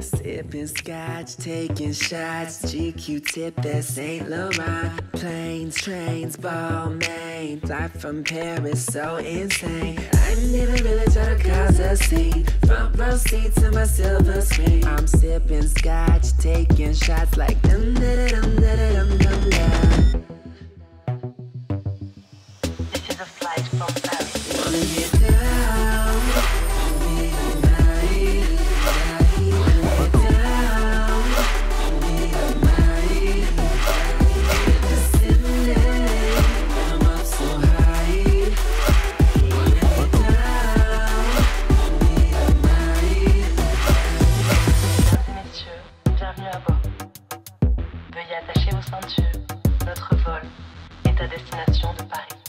Sipping scotch, taking shots. GQ tip at St. Laurent. Planes, trains, ball, main. Fly from Paris, so insane. I never really try to cause a scene. Front row seat to my silver screen. I'm sipping scotch, taking shots like dum da dum da dum dum dum. This is a flight from Paris. Attacher vos ceintures. Notre vol est à destination de Paris.